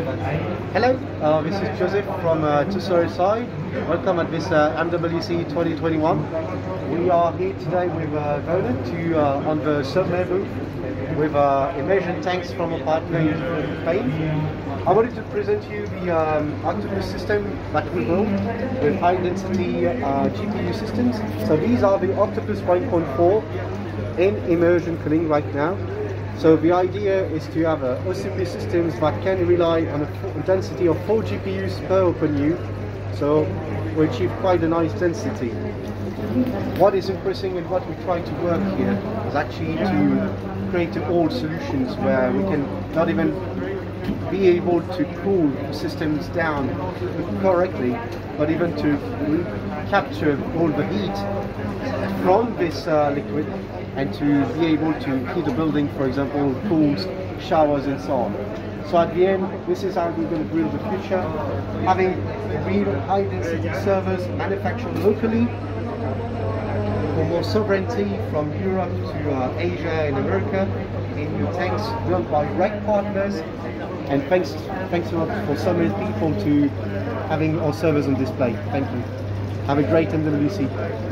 Hello, uh, this is Joseph from uh, 2CRSi Welcome at this uh, MWC 2021. We are here today with uh, Vernon to, uh, on the Submer booth with uh, immersion tanks from a partner in Spain. I wanted to present you the um, OCtoPus system that we built with high density uh, GPU systems. So these are the OCtoPus 1.4 in immersion cooling right now. So the idea is to have a OCP systems that can rely on a density of 4 GPUs per OpenU. So we achieve quite a nice density. What is impressive and what we try to work here is actually to create old solutions where we can not even be able to cool systems down correctly, but even to capture all the heat from this uh, liquid and to be able to heat a building, for example, pools, showers and so on. So at the end, this is how we're going to build the future, having real high density servers manufactured locally more sovereignty from Europe to uh, Asia and America in tanks built by REC partners and thanks thanks a lot for so many people to having our servers on display. Thank you. Have a great MWC.